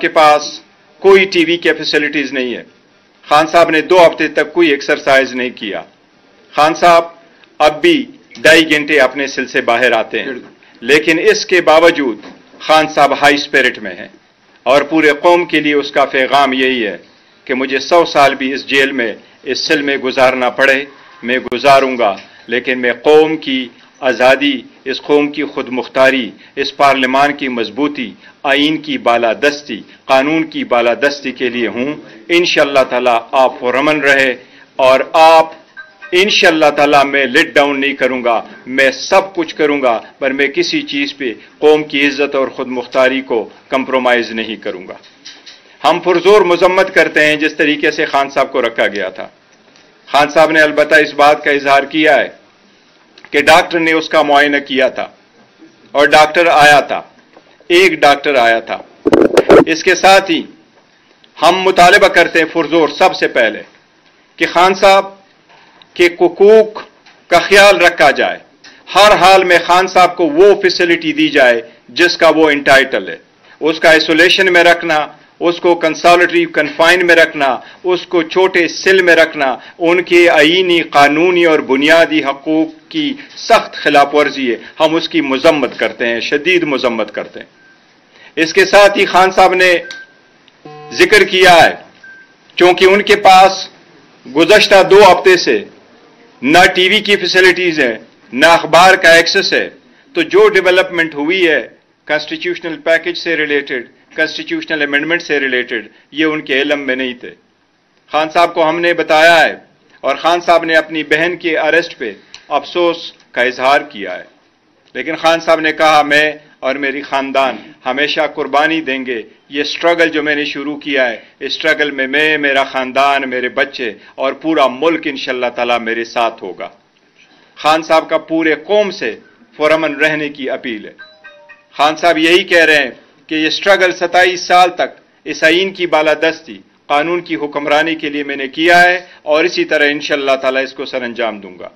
के पास कोई टीवी के फैसिलिटीज़ नहीं है। खान साहब ने दो हफ़्ते तक कोई एक्सरसाइज नहीं किया। खान साहब अब भी ढाई घंटे अपने सिल से बाहर आते हैं। लेकिन इसके बावजूद खान साहब हाई स्पिरिट में हैं और पूरे कौम के लिए उसका पैगाम यही है कि मुझे सौ साल भी इस जेल में इस सिल में गुजारना पड़े मैं गुजारूँगा लेकिन मैं कौम की आज़ादी इस कौम की खुद मुख्तारी इस पार्लियामान की मजबूती, आइन की बालादस्ती, कानून की बालादस्ती के लिए हूँ। इन ताला आप रमन रहे और आप इन ताला मैं लिट डाउन नहीं करूँगा, मैं सब कुछ करूँगा, पर मैं किसी चीज़ पे कौम की इज़्ज़त और खुद मुख्तारी को कंप्रोमाइज़ नहीं करूँगा। हम पुरजोर मजम्मत करते हैं जिस तरीके से खान साहब को रखा गया था। खान साहब ने अलबत् इस बात का इजहार किया है कि डॉक्टर ने उसका मुआयना किया था और डॉक्टर आया था, एक डॉक्टर आया था। इसके साथ ही हम मुतालबा करते हैं फुरजोर सबसे पहले कि खान साहब के कुकूक का ख्याल रखा जाए। हर हाल में खान साहब को वो फैसिलिटी दी जाए जिसका वो इंटाइटल है। उसका आइसोलेशन में रखना उसको कंसोलिटरी कन्फाइन में रखना, उसको छोटे सिल में रखना, उनके आइनी कानूनी और बुनियादी हकूक की सख्त खिलाफ वर्जी है। हम उसकी मजम्मत करते हैं, शदीद मजम्मत करते हैं। इसके साथ ही खान साहब ने ज़िक्र किया है क्योंकि उनके पास गुजशत दो हफ़्ते से न टीवी की फैसिलिटीज़ है, ना अखबार का एक्सेस है तो जो डेवलपमेंट हुई है कॉन्स्टिट्यूशनल पैकेज से रिलेटेड कॉन्स्टिट्यूशनल अमेंडमेंट से रिलेटेड ये उनके इलम में नहीं थे। खान साहब को हमने बताया है और खान साहब ने अपनी बहन के अरेस्ट पे अफसोस का इजहार किया है। लेकिन खान साहब ने कहा, मैं और मेरी ख़ानदान हमेशा कुर्बानी देंगे। ये स्ट्रगल जो मैंने शुरू किया है, इस स्ट्रगल में मैं, मेरा ख़ानदान, मेरे बच्चे और पूरा मुल्क इन ताला मेरे साथ होगा। खान साहब का पूरे कौम से फुरमन रहने की अपील है। खान साहब यही कह रहे हैं कि ये स्ट्रगल सताईस साल तक इस आइन की बालादस्ती, कानून की हुक्मरानी के लिए मैंने किया है और इसी तरह इन ताला इसको सर अंजाम दूँगा।